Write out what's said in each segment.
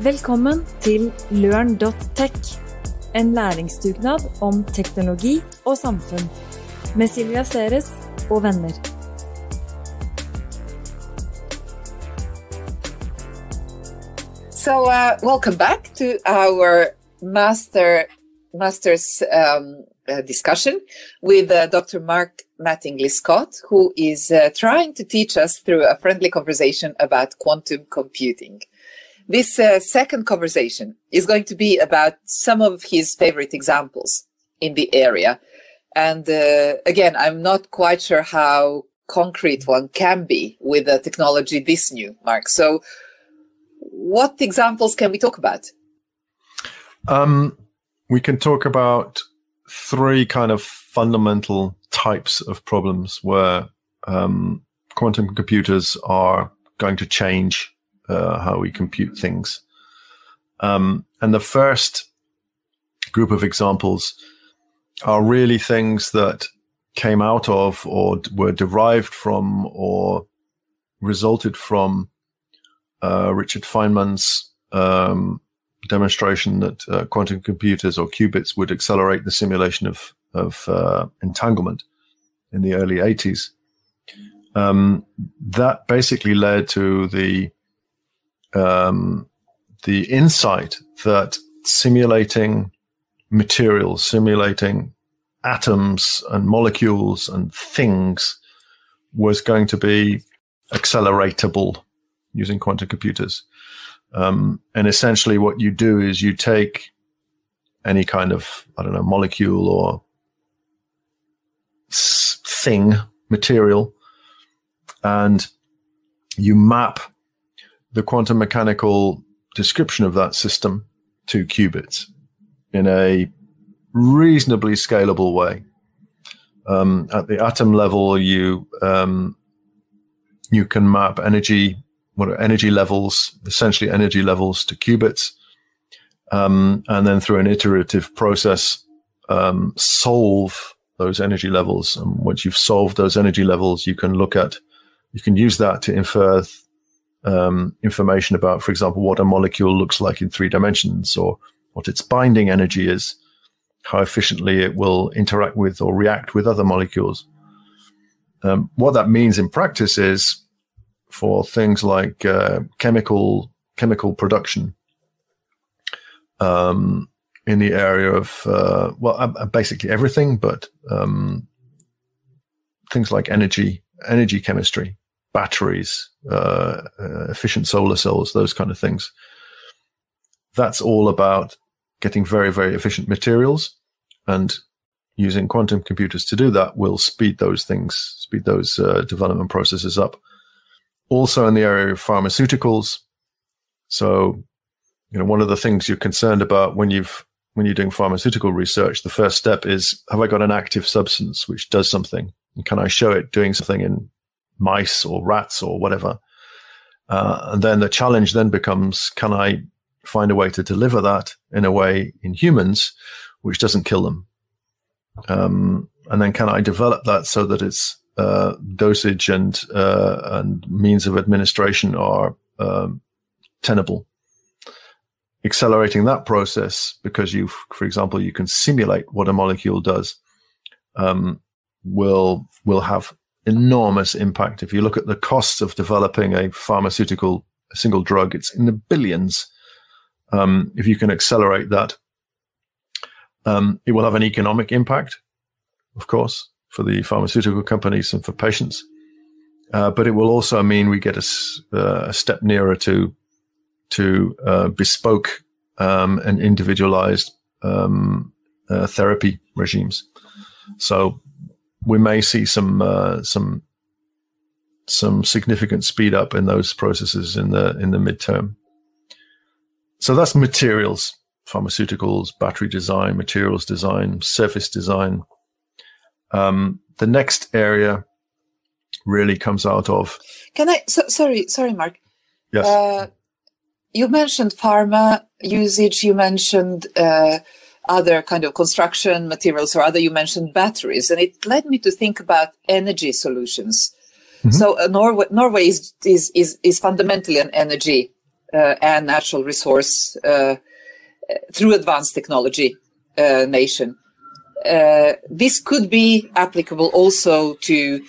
Velkommen til lørn.tech, en læringsdugnad om teknologi og samfunn, med Silvija og venner. So, uh, welcome back to our master master's um, uh, discussion with uh, Dr. Mark Mattingly Scott, who is uh, trying to teach us through a friendly conversation about quantum computing. This uh, second conversation is going to be about some of his favorite examples in the area. And uh, again, I'm not quite sure how concrete one can be with a technology this new, Mark. So, what examples can we talk about? Um, we can talk about three kind of fundamental types of problems where um, quantum computers are going to change uh, how we compute things. Um, and the first group of examples are really things that came out of or were derived from or resulted from uh, Richard Feynman's um, demonstration that uh, quantum computers or qubits would accelerate the simulation of of uh, entanglement in the early 80s. Um, that basically led to the um, the insight that simulating materials, simulating atoms and molecules and things was going to be acceleratable using quantum computers. Um, and essentially, what you do is you take any kind of, I don't know, molecule or thing, material, and you map the quantum mechanical description of that system to qubits in a reasonably scalable way. Um, at the atom level, you um, you can map energy what are energy levels, essentially energy levels to qubits, um, and then through an iterative process, um, solve those energy levels. And once you've solved those energy levels, you can look at, you can use that to infer um, information about, for example, what a molecule looks like in three dimensions or what its binding energy is, how efficiently it will interact with or react with other molecules. Um, what that means in practice is for things like uh, chemical chemical production um, in the area of uh, well, uh, basically everything, but um, things like energy, energy chemistry, batteries, uh, uh, efficient solar cells, those kind of things. That's all about getting very, very efficient materials, and using quantum computers to do that will speed those things, speed those uh, development processes up also in the area of pharmaceuticals. So, you know, one of the things you're concerned about when you've when you're doing pharmaceutical research, the first step is have I got an active substance which does something? And can I show it doing something in mice or rats or whatever? Uh, and then the challenge then becomes can I find a way to deliver that in a way in humans which doesn't kill them? Um, and then can I develop that so that it's uh, dosage and uh, and means of administration are um, tenable. Accelerating that process because you, for example, you can simulate what a molecule does, um, will will have enormous impact. If you look at the costs of developing a pharmaceutical, a single drug, it's in the billions. Um, if you can accelerate that, um, it will have an economic impact, of course for the pharmaceutical companies and for patients. Uh, but it will also mean we get a, uh, a step nearer to to uh, bespoke um, and individualized um, uh, therapy regimes. So we may see some uh, some some significant speed up in those processes in the in the midterm. So that's materials, pharmaceuticals, battery design, materials design, surface design, um, the next area really comes out of. Can I? So, sorry, sorry, Mark. Yes. Uh, you mentioned pharma usage. You mentioned uh, other kind of construction materials, or other. You mentioned batteries, and it led me to think about energy solutions. Mm-hmm. So uh, Norway, Norway is, is is is fundamentally an energy uh, and natural resource uh, through advanced technology uh, nation. Uh, this could be applicable also to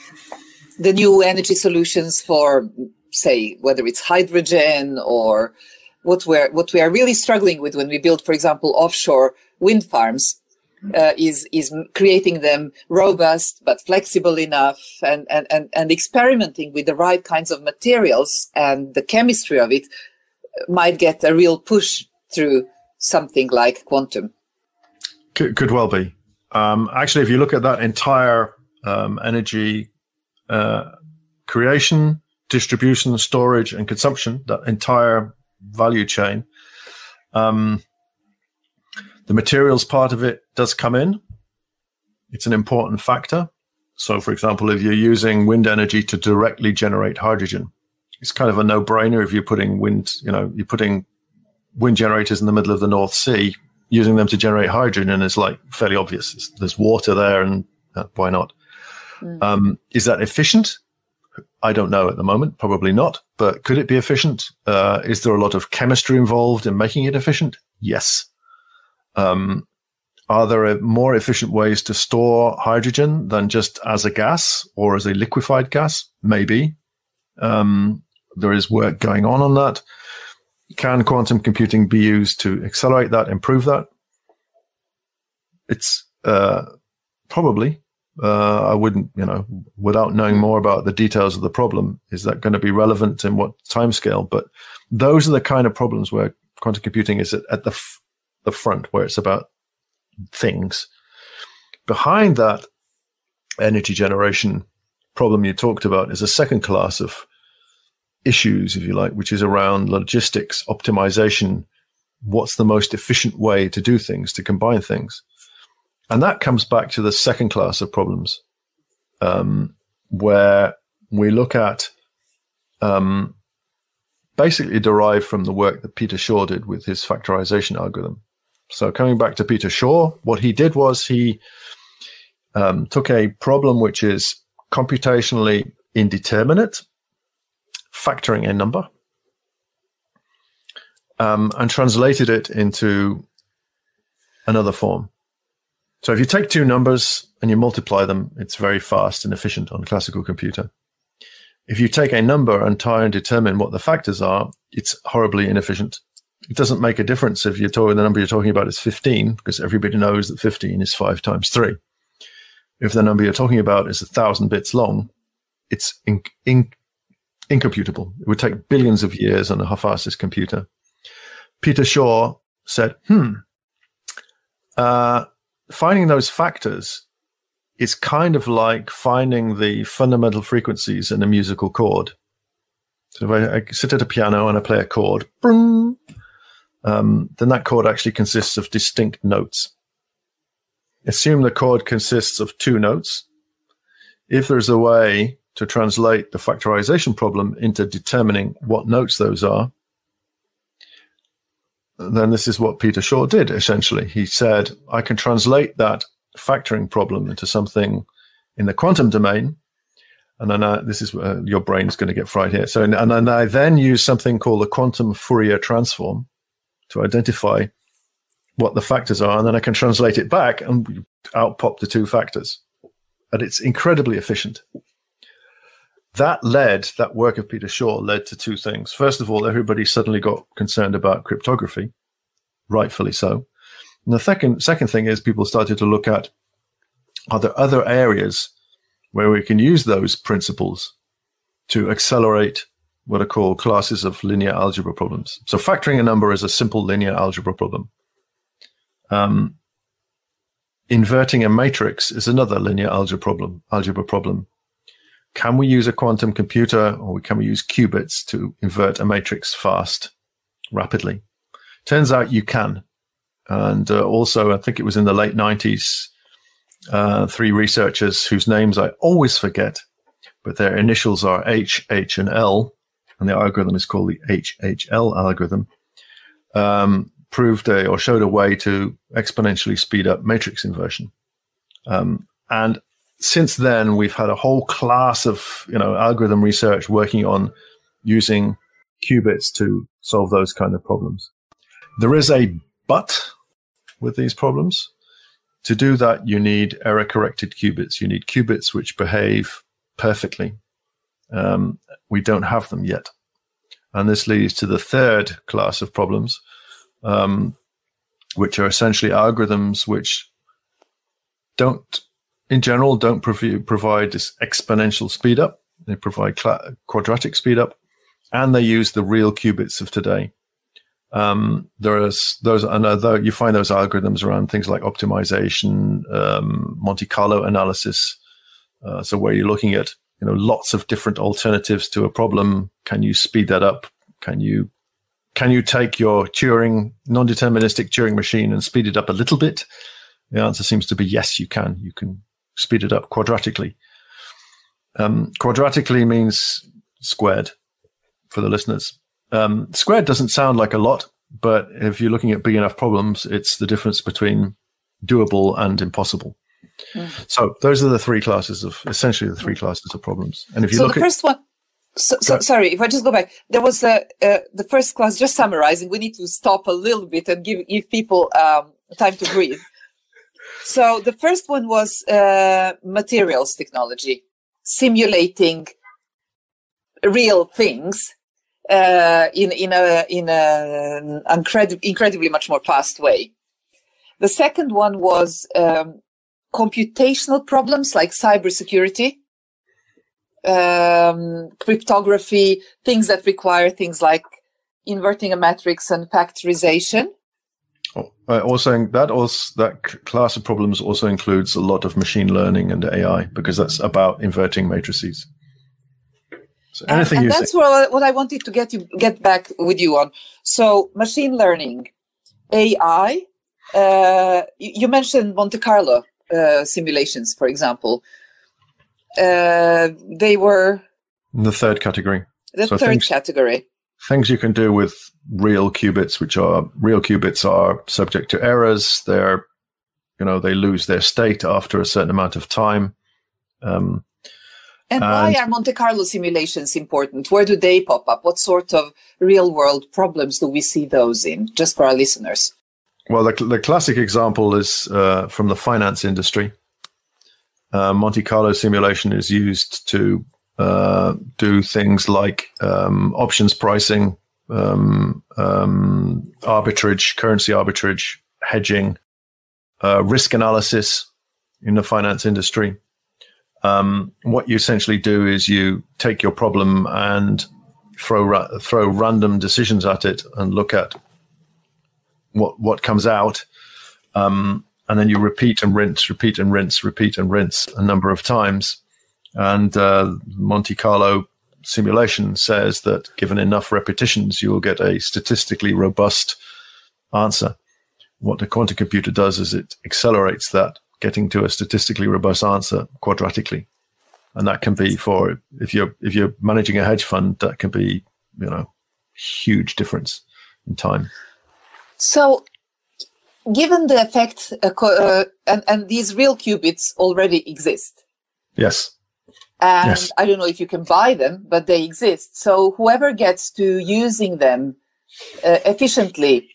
the new energy solutions for, say, whether it's hydrogen or what we're what we are really struggling with when we build, for example, offshore wind farms. Uh, is is creating them robust but flexible enough and, and, and, and experimenting with the right kinds of materials and the chemistry of it might get a real push through something like quantum. Could, could well be. Um, actually, if you look at that entire um, energy uh, creation, distribution, storage, and consumption, that entire value chain, um, the materials part of it does come in. It's an important factor. So, for example, if you're using wind energy to directly generate hydrogen, it's kind of a no-brainer if you're putting wind, you know, you're putting wind generators in the middle of the North Sea, using them to generate hydrogen, and it's like fairly obvious. It's, there's water there, and uh, why not? Mm. Um, is that efficient? I don't know at the moment. Probably not. But could it be efficient? Uh, is there a lot of chemistry involved in making it efficient? Yes. Um, are there more efficient ways to store hydrogen than just as a gas or as a liquefied gas? Maybe. Um, there is work going on on that. Can quantum computing be used to accelerate that, improve that? It's uh, probably. Uh, I wouldn't, you know, without knowing more about the details of the problem, is that going to be relevant in what timescale? But those are the kind of problems where quantum computing is at, at the the front, where it's about things. Behind that energy generation problem you talked about is a second class of issues, if you like, which is around logistics, optimization. What's the most efficient way to do things, to combine things? And that comes back to the second class of problems, um, where we look at um, basically derived from the work that Peter Shor did with his factorization algorithm. So coming back to Peter Shor, what he did was he um, took a problem which is computationally indeterminate, factoring a number um, and translated it into another form. So if you take two numbers and you multiply them, it's very fast and efficient on a classical computer. If you take a number and try and determine what the factors are, it's horribly inefficient. It doesn't make a difference if you're talking the number you're talking about is 15, because everybody knows that 15 is five times three. If the number you're talking about is a thousand bits long, it's in, in, incomputable. It would take billions of years on a fastest computer. Peter Shor said, hmm, uh, finding those factors is kind of like finding the fundamental frequencies in a musical chord. So if I, I sit at a piano and I play a chord, um, then that chord actually consists of distinct notes. Assume the chord consists of two notes. If there's a way to translate the factorization problem into determining what notes those are, then this is what Peter Shor did essentially. He said, I can translate that factoring problem into something in the quantum domain. And then I, this is where your brain's going to get fried here. So, and, and then I then use something called the quantum Fourier transform to identify what the factors are. And then I can translate it back and out pop the two factors. And it's incredibly efficient that led that work of Peter Shor led to two things. First of all, everybody suddenly got concerned about cryptography, rightfully so. And the second second thing is people started to look at are there other areas where we can use those principles to accelerate what are called classes of linear algebra problems. So factoring a number is a simple linear algebra problem. Um, inverting a matrix is another linear algebra problem. Algebra problem can we use a quantum computer or can we use qubits to invert a matrix fast, rapidly? Turns out you can. And uh, also, I think it was in the late 90s, uh, three researchers whose names I always forget, but their initials are H, H, and L, and the algorithm is called the HHL algorithm, um, proved a, or showed a way to exponentially speed up matrix inversion. Um, and since then, we've had a whole class of you know algorithm research working on using qubits to solve those kind of problems. There is a but with these problems. To do that, you need error corrected qubits. You need qubits which behave perfectly. Um, we don't have them yet. And this leads to the third class of problems, um, which are essentially algorithms which don't, in general, don't prov- provide this exponential speed up. They provide quadratic speed up, and they use the real qubits of today. Um, there is those, and you find those algorithms around things like optimization, um, Monte Carlo analysis. Uh, so where you're looking at you know lots of different alternatives to a problem. Can you speed that up? Can you can you take your turing non-deterministic turing machine and speed it up a little bit? The answer seems to be yes you can. You can speed it up quadratically. Um, quadratically means squared for the listeners. Um, squared doesn't sound like a lot but if you're looking at big enough problems it's the difference between doable and impossible Mm. So those are the three classes of essentially the three classes of problems. And if you so look the first one, so, so, sorry, if I just go back, there was a, uh, the first class. Just summarizing, we need to stop a little bit and give give people um, time to breathe. So the first one was uh, materials technology, simulating real things uh, in in a in an incredible incredibly much more fast way. The second one was um, computational problems like cybersecurity, um, cryptography, things that require things like inverting a matrix and factorization. Oh, uh, also, that also that class of problems also includes a lot of machine learning and AI because that's about inverting matrices. So anything and, and that's what, what I wanted to get you get back with you on. So machine learning, AI. Uh, you mentioned Monte Carlo uh, simulations, for example. Uh, they were in the third category. The so third things, category. Things you can do with real qubits, which are real qubits, are subject to errors. They're, you know, they lose their state after a certain amount of time. Um, and, and why are Monte Carlo simulations important? Where do they pop up? What sort of real world problems do we see those in? Just for our listeners. Well, the, the classic example is uh, from the finance industry. Uh, Monte Carlo simulation is used to uh, do things like um, options pricing, um, um, arbitrage, currency arbitrage, hedging, uh, risk analysis in the finance industry. Um, what you essentially do is you take your problem and throw ra- throw random decisions at it and look at what what comes out, um, and then you repeat and rinse, repeat and rinse, repeat and rinse a number of times. And uh, Monte Carlo simulation says that given enough repetitions, you will get a statistically robust answer. What the quantum computer does is it accelerates that, getting to a statistically robust answer quadratically. And that can be for if you're if you're managing a hedge fund, that can be you know huge difference in time. So, given the effect, uh, uh, and, and these real qubits already exist. Yes. And yes. I don't know if you can buy them, but they exist. So whoever gets to using them uh, efficiently,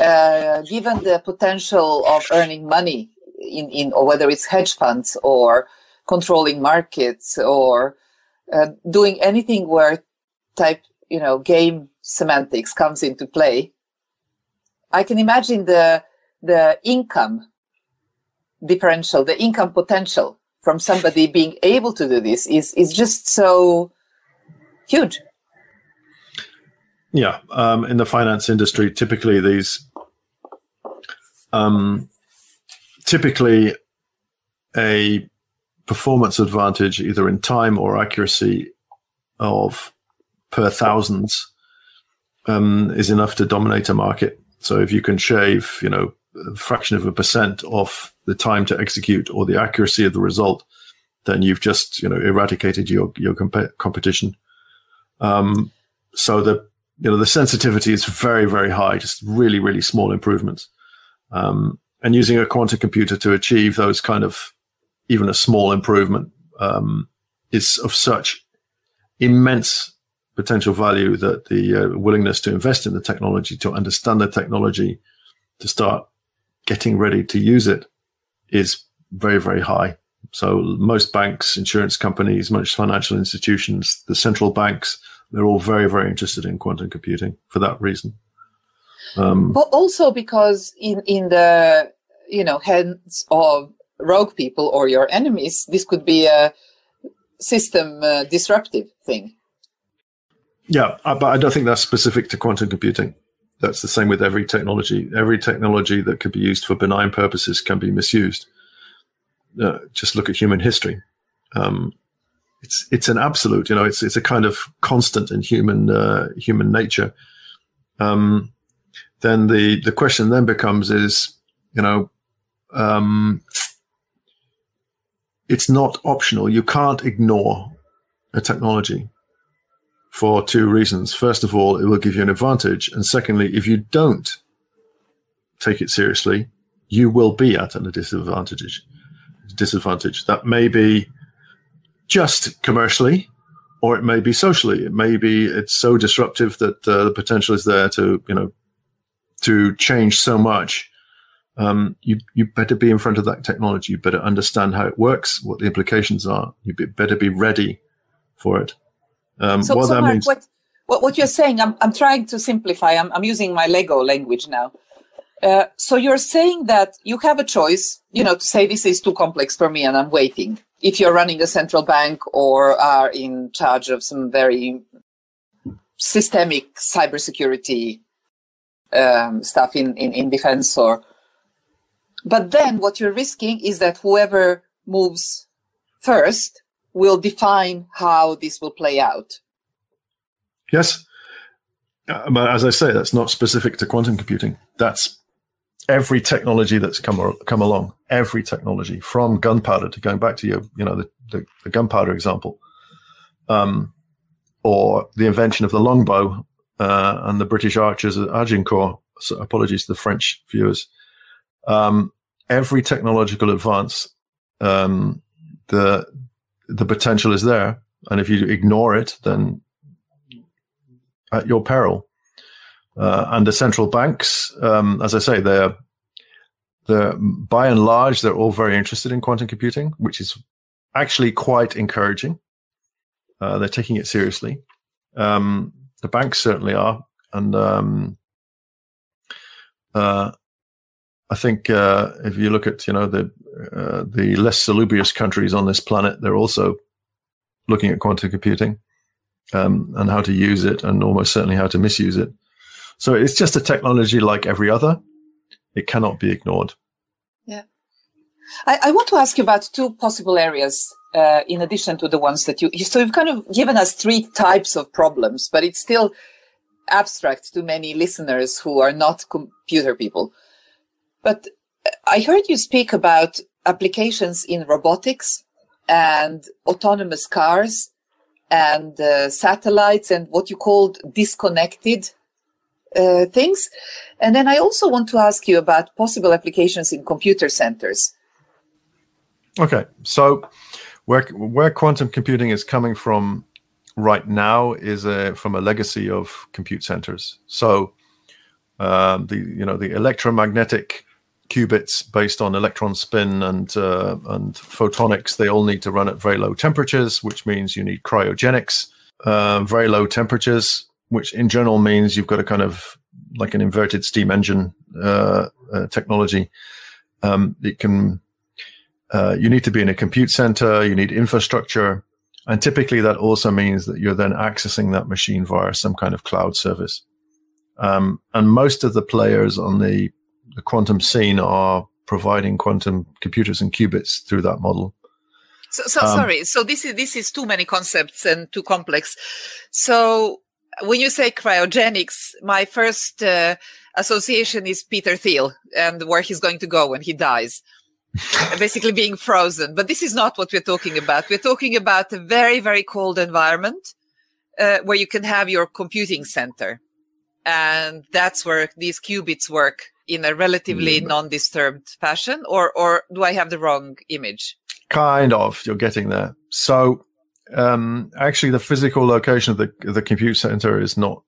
uh, given the potential of earning money in, in, or whether it's hedge funds or controlling markets or uh, doing anything where type, you know, game semantics comes into play, I can imagine the the income differential, the income potential from somebody being able to do this is is just so huge. Yeah, um, in the finance industry, typically these, um, typically a performance advantage, either in time or accuracy, of per thousands, um, is enough to dominate a market. So if you can shave, you know, a fraction of a percent off the time to execute or the accuracy of the result, then you've just, you know, eradicated your your comp- competition. Um, so the you know the sensitivity is very very high, just really really small improvements. Um, and using a quantum computer to achieve those kind of even a small improvement um, is of such immense potential value that the uh, willingness to invest in the technology, to understand the technology, to start getting ready to use it is very, very high. So most banks, insurance companies, most financial institutions, the central banks, they're all very, very interested in quantum computing for that reason. Um, but also because in, in the you know hands of rogue people or your enemies, this could be a system uh, disruptive thing. Yeah, but I don't think that's specific to quantum computing. That's the same with every technology. Every technology that could be used for benign purposes can be misused. Uh, just look at human history. Um, it's it's an absolute, you know, it's it's a kind of constant in human uh, human nature. Um, then the the question then becomes is, you know, um, it's not optional. You can't ignore a technology for two reasons. First of all, it will give you an advantage. And secondly, if you don't take it seriously, you will be at a disadvantage. Disadvantage that may be just commercially, or it may be socially. It may be it's so disruptive that uh, the potential is there to you know to change so much um, you you better be in front of that technology. You better understand how it works, what the implications are. You better be ready for it. Um, so, what so Mark, means- what, what, what you're saying, I'm I'm trying to simplify. I'm I'm using my Lego language now. Uh, so you're saying that you have a choice, you know, to say this is too complex for me and I'm waiting. If you're running a central bank or are in charge of some very systemic cybersecurity um, stuff in, in, in defense or but then what you're risking is that whoever moves first will define how this will play out. Yes. Uh, but as I say, that's not specific to quantum computing. That's every technology that's come come along. Every technology, from gunpowder to going back to your, you know, the, the, the gunpowder example, um, or the invention of the longbow uh, and the British archers at Agincourt. So apologies to the French viewers um, every technological advance, um, the the potential is there, and if you ignore it, then at your peril. Uh, and the central banks, um, as I say, they're they're by and large they're all very interested in quantum computing, which is actually quite encouraging. Uh, they're taking it seriously. Um, the banks certainly are, and um, uh, I think uh, if you look at you know the uh, the less salubrious countries on this planet, they're also looking at quantum computing um, and how to use it, and almost certainly how to misuse it. So it's just a technology like every other. It cannot be ignored. Yeah, I, I want to ask you about two possible areas uh, in addition to the ones that you. So you've kind of given us three types of problems, but it's still abstract to many listeners who are not computer people. But I heard you speak about applications in robotics and autonomous cars and uh, satellites and what you called disconnected uh, things. And then I also want to ask you about possible applications in computer centers. Okay, so where where quantum computing is coming from right now is a, from a legacy of compute centers. So um, the you know the electromagnetic qubits based on electron spin and uh, and photonics, they all need to run at very low temperatures, which means you need cryogenics, uh, very low temperatures, which in general means you've got a kind of like an inverted steam engine uh, uh technology. Um, it can uh, you need to be in a compute center, you need infrastructure, and typically that also means that you're then accessing that machine via some kind of cloud service. Um, and most of the players on the the quantum scene are providing quantum computers and qubits through that model. So, so um, sorry. So this is this is too many concepts and too complex. So when you say cryogenics, my first uh, association is Peter Thiel and where he's going to go when he dies. basically being frozen. But this is not what we're talking about. We're talking about a very, very cold environment uh, where you can have your computing center. And that's where these qubits work in a relatively mm. non-disturbed fashion or or do i have the wrong image kind of you're getting there so um, actually, the physical location of the the compute center is not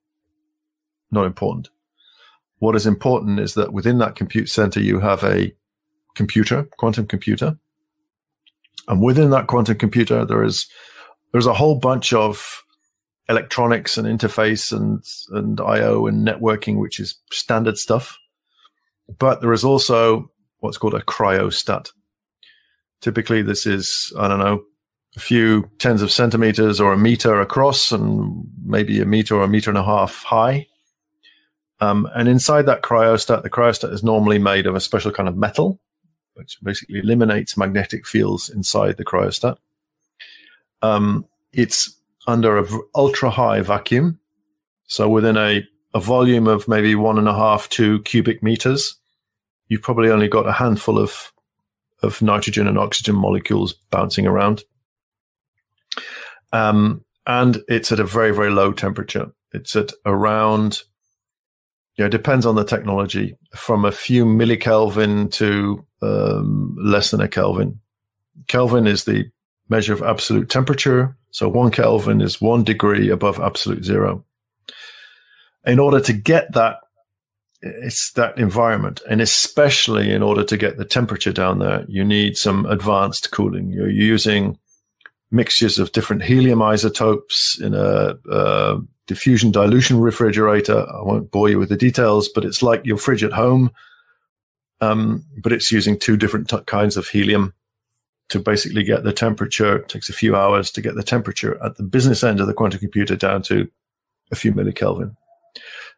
not important. What is important is that within that compute center, you have a computer, quantum computer, and within that quantum computer, there is there's a whole bunch of electronics and interface and and I/O and networking, which is standard stuff. But there is also what's called a cryostat. Typically, this is I don't know a few tens of centimeters or a meter across, and maybe a meter or a meter and a half high. Um, and inside that cryostat, the cryostat is normally made of a special kind of metal, which basically eliminates magnetic fields inside the cryostat. Um, it's under an ultra high vacuum. So within a, a volume of maybe one and a half, two cubic meters, you've probably only got a handful of, of nitrogen and oxygen molecules bouncing around. Um, and it's at a very, very low temperature. It's at around, you know, depends on the technology, from a few millikelvin to um, less than a Kelvin. Kelvin is the measure of absolute temperature. So one Kelvin is one degree above absolute zero. In order to get that, it's that environment. And especially in order to get the temperature down there, you need some advanced cooling. You're using mixtures of different helium isotopes in a, diffusion dilution refrigerator. I won't bore you with the details, but it's like your fridge at home. Um, but it's using two different kinds of helium to basically get the temperature. It takes a few hours to get the temperature at the business end of the quantum computer down to a few millikelvin.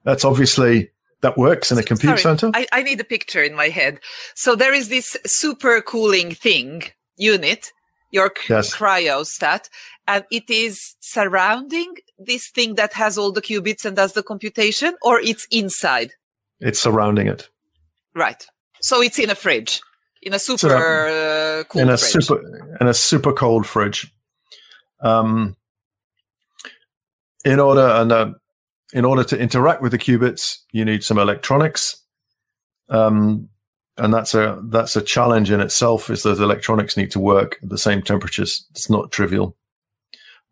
That's obviously that works in a computer Sorry, center. I, I need a picture in my head. So there is this super cooling thing unit, your Yes. cryostat, and it is surrounding this thing that has all the qubits and does the computation, or it's inside. It's surrounding it Right. So it's in a fridge, in a super uh, cool in a fridge. super in a super cold fridge. Um, in order and uh, in order to interact with the qubits, you need some electronics. Um, and that's a that's a challenge in itself. Is those electronics need to work at the same temperatures? It's not trivial,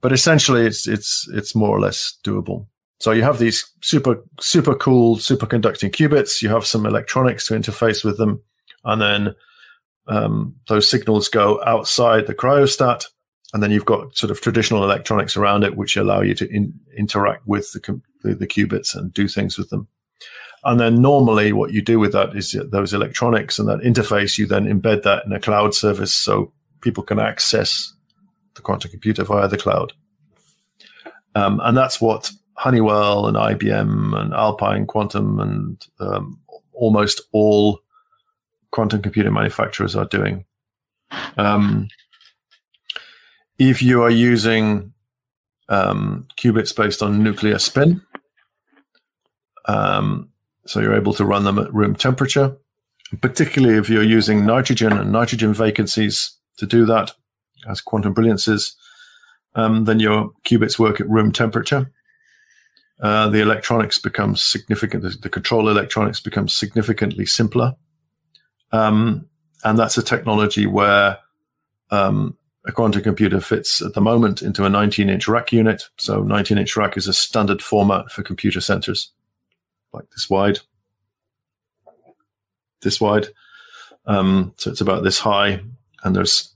but essentially, it's it's it's more or less doable. So you have these super super cool superconducting qubits. You have some electronics to interface with them, and then um, those signals go outside the cryostat, and then you've got sort of traditional electronics around it, which allow you to in, interact with the, the the qubits and do things with them. And then normally what you do with that is those electronics and that interface, you then embed that in a cloud service so people can access the quantum computer via the cloud. Um, and that's what Honeywell and IBM and Alpine Quantum and um, almost all quantum computer manufacturers are doing. Um, if you are using um, qubits based on nuclear spin, um, so you're able to run them at room temperature, particularly if you're using nitrogen and nitrogen vacancies to do that as Quantum Brilliance's, um, then your qubits work at room temperature. Uh, the electronics become significant, the, control electronics become significantly simpler. Um, and that's a technology where um, a quantum computer fits at the moment into a 19 inch rack unit. So 19 inch rack is a standard format for computer centers like this wide, this wide. Um, so it's about this high, and there's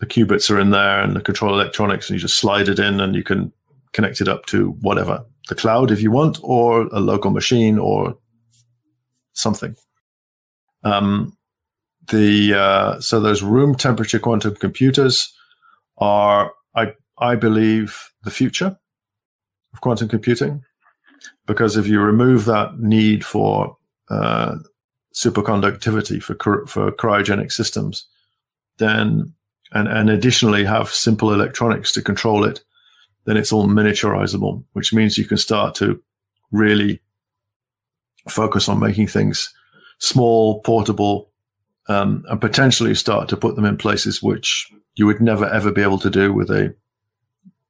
the qubits are in there and the control electronics, and you just slide it in, and you can connect it up to whatever the cloud if you want, or a local machine, or something. Um, the uh, so those room temperature quantum computers are, I I believe, the future of quantum computing because if you remove that need for uh, superconductivity for for cryogenic systems, then and and additionally have simple electronics to control it, then it's all miniaturizable, which means you can start to really focus on making things small, portable, um, and potentially start to put them in places which you would never ever be able to do with a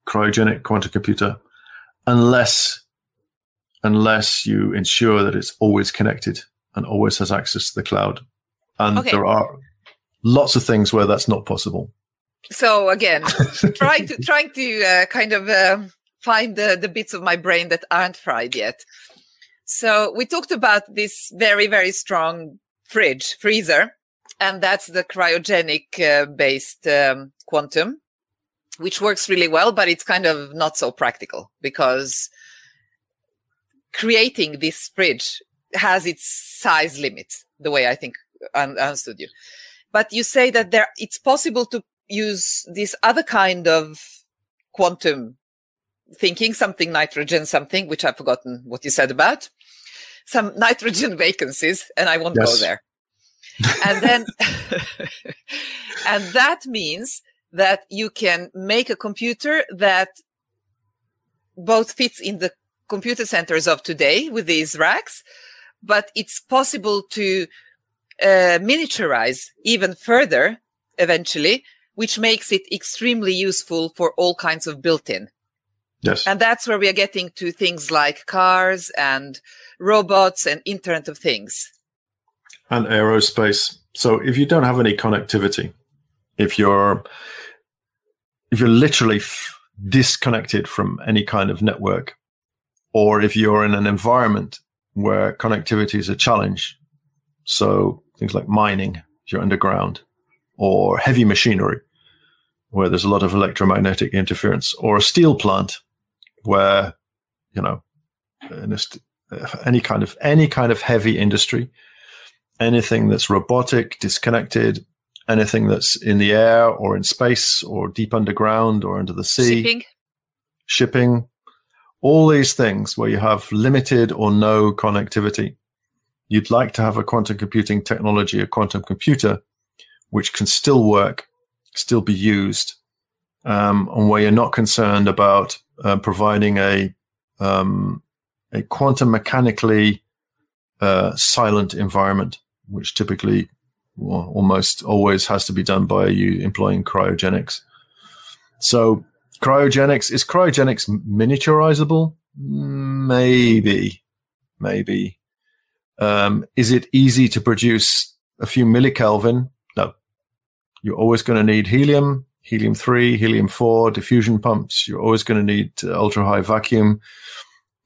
cryogenic quantum computer, unless unless you ensure that it's always connected and always has access to the cloud. And Okay. there are lots of things where that's not possible. So again, trying to trying to uh, kind of um, find the, the bits of my brain that aren't fried yet. So we talked about this very very strong fridge freezer, and that's the cryogenic uh, based um, quantum, which works really well, but it's kind of not so practical because creating this fridge has its size limits. The way I think I understood you, but you say that there it's possible to use this other kind of quantum thinking, something nitrogen, something which I've forgotten what you said about, some nitrogen vacancies, and I won't yes. go there. and then, and that means that you can make a computer that both fits in the computer centers of today with these racks, but it's possible to uh, miniaturize even further eventually, which makes it extremely useful for all kinds of built-in. Yes. And that's where we are getting to things like cars and robots and Internet of Things. And aerospace. So if you don't have any connectivity, if you're if you're literally f- disconnected from any kind of network, or if you're in an environment where connectivity is a challenge, so things like mining, if you're underground, or heavy machinery, where there's a lot of electromagnetic interference, or a steel plant, where you know st- uh, any kind of any kind of heavy industry, anything that's robotic, disconnected, anything that's in the air or in space or deep underground or under the sea, shipping, shipping all these things where you have limited or no connectivity. You'd like to have a quantum computing technology, a quantum computer, which can still work, still be used, um, and where you're not concerned about uh, providing a um, a quantum mechanically uh, silent environment, which typically well, almost always has to be done by you employing cryogenics. So cryogenics is cryogenics miniaturizable? Maybe, maybe. Um, is it easy to produce a few millikelvin? No. You're always going to need helium, helium 3, helium 4, diffusion pumps. You're always going to need uh, ultra high vacuum.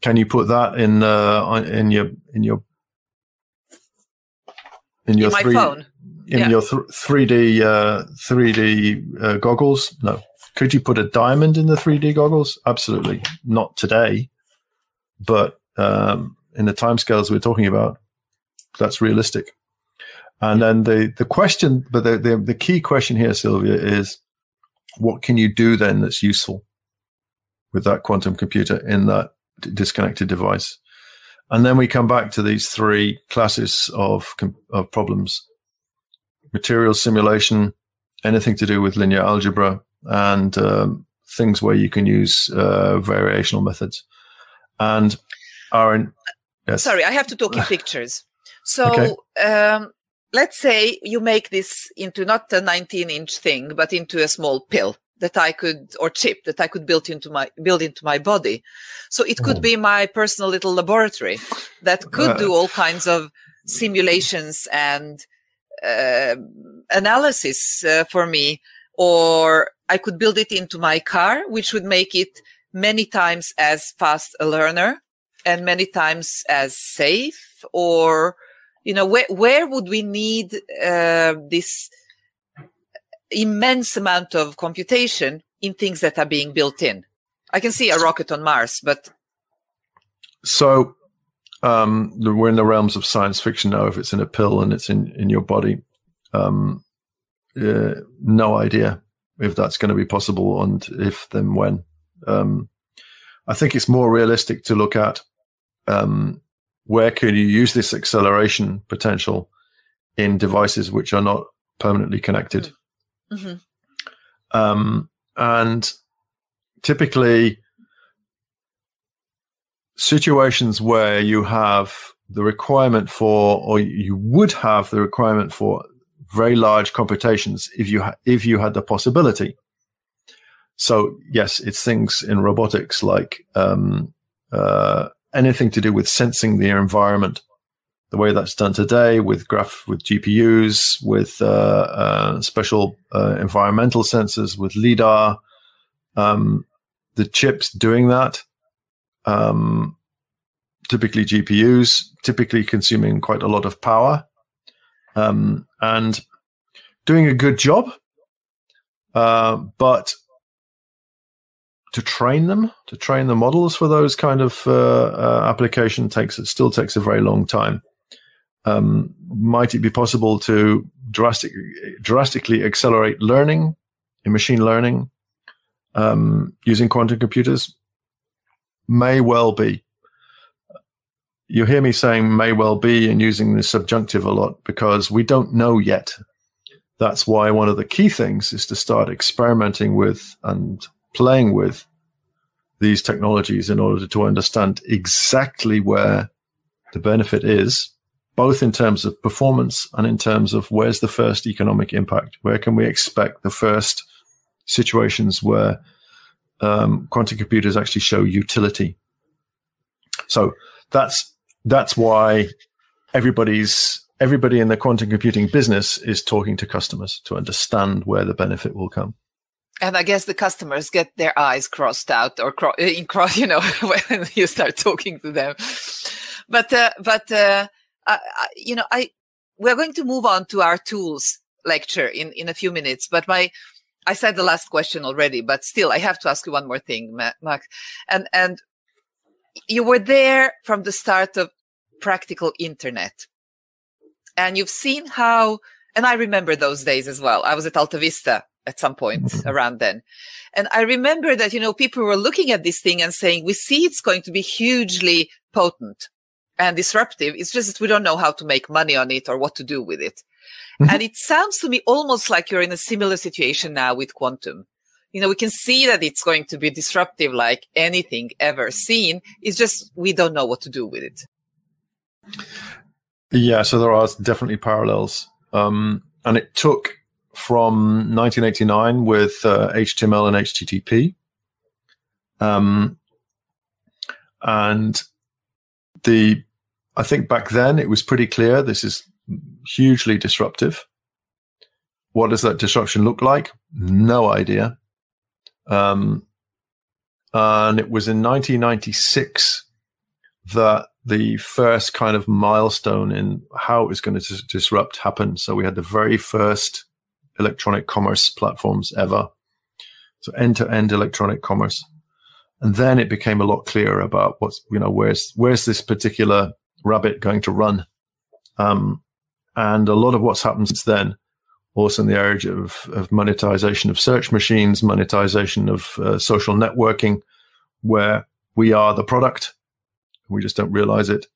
Can you put that in uh, in your in your in your in three, phone? in yeah. your three D uh, three D uh, goggles? No. Could you put a diamond in the three D goggles? Absolutely not today, but um, in the timescales we're talking about, that's realistic. And then the the question, but the, the the key question here, Silvija, is what can you do then that's useful with that quantum computer in that disconnected device? And then we come back to these three classes of of problems material simulation, anything to do with linear algebra, and um, things where you can use uh, variational methods. And our yes. sorry, I have to talk in pictures. So okay. um, let's say you make this into not a 19 inch thing, but into a small pill that I could, or chip that I could build into my, build into my body. So it could oh. be my personal little laboratory that could uh, do all kinds of simulations and uh, analysis uh, for me, or I could build it into my car, which would make it many times as fast a learner and many times as safe. Or, you know, where where would we need uh, this immense amount of computation in things that are being built in? I can see a rocket on Mars, but so um, we're in the realms of science fiction now. If it's in a pill and it's in in your body, um, uh, no idea if that's going to be possible, and if then when. Um, I think it's more realistic to look at um, where can you use this acceleration potential in devices which are not permanently connected. Mm-hmm. Um, and typically, situations where you have the requirement for, or you would have the requirement for very large computations if you if you had the possibility. So yes, it's things in robotics like um, uh, anything to do with sensing the environment, the way that's done today with graph with GPUs, with uh, uh, special uh, environmental sensors, with lidar. Um, the chips doing that, um, typically GPUs, typically consuming quite a lot of power, um, and doing a good job. Uh, but to train them, to train the models for those kind of uh, uh, application takes it still takes a very long time. Um, might it be possible to drastic, drastically accelerate learning in machine learning um, using quantum computers? May well be. You hear me saying may well be and using the subjunctive a lot because we don't know yet. That's why one of the key things is to start experimenting with and playing with these technologies in order to understand exactly where the benefit is, both in terms of performance and in terms of where's the first economic impact? Where can we expect the first situations where um, quantum computers actually show utility? So that's that's why everybody's everybody in the quantum computing business is talking to customers to understand where the benefit will come. And I guess the customers get their eyes crossed out or cro- in cross, you know, when you start talking to them. But, uh, but, uh, I, I, you know, I, we're going to move on to our tools lecture in, in a few minutes, but my, I said the last question already, but still I have to ask you one more thing, Mark. And, and you were there from the start of practical internet and you've seen how, and I remember those days as well. I was at Alta Vista at some point around then. And I remember that, you know, people were looking at this thing and saying, we see it's going to be hugely potent and disruptive. It's just that we don't know how to make money on it or what to do with it. Mm-hmm. And it sounds to me almost like you're in a similar situation now with quantum. You know, we can see that it's going to be disruptive like anything ever seen. It's just we don't know what to do with it. Yeah, so there are definitely parallels. Um, and it took from 1989 with uh, HTML and HTTP. Um, and the, I think back then it was pretty clear this is hugely disruptive. What does that disruption look like? No idea. Um, and it was in 1996 that the first kind of milestone in how it was going to dis- disrupt happened. So we had the very first electronic commerce platforms ever. So end to end electronic commerce. And then it became a lot clearer about what's, you know, where's, where's this particular rabbit going to run? Um, and a lot of what's happened since then, also in the area of, of monetization of search machines, monetization of uh, social networking, where we are the product we just don't realize it.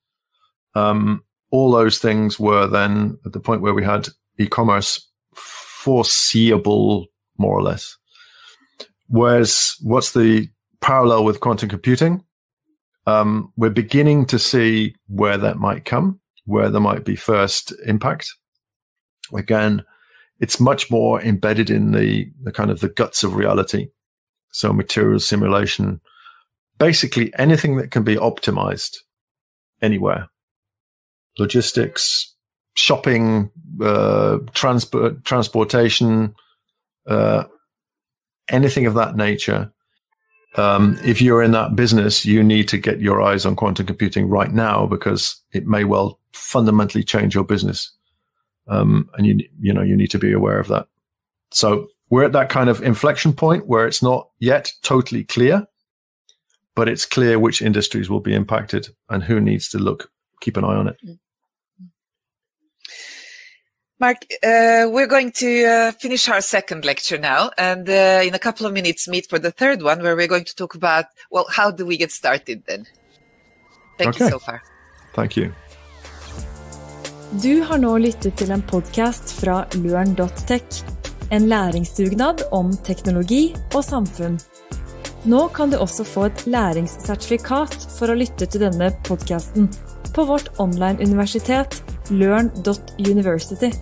Um, all those things were then at the point where we had e-commerce foreseeable, more or less. Whereas, what's the parallel with quantum computing? Um, we're beginning to see where that might come, where there might be first impact. Again, it's much more embedded in the, the kind of the guts of reality. So material simulation, basically anything that can be optimized anywhere. Logistics shopping uh, transport transportation uh, anything of that nature. Um, if you're in that business you need to get your eyes on quantum computing right now because it may well fundamentally change your business um, and you you know you need to be aware of that so we're at that kind of inflection point where it's not yet totally clear but it's clear which industries will be impacted and who needs to look, keep an eye on it. Mark, uh, we're going to uh, finish our second lecture now, and uh, in a couple of minutes, meet for the third one, where we're going to talk about well, how do we get started then? Thank okay. you so far. Thank you. Du har nå lyttet til en podcast fra learn.tech, en læringsdugnad om teknologi og samfunn. Nå kan du også få et læringssertifikat for å lytte til denne podkasten på vårt online-universitet learn.university.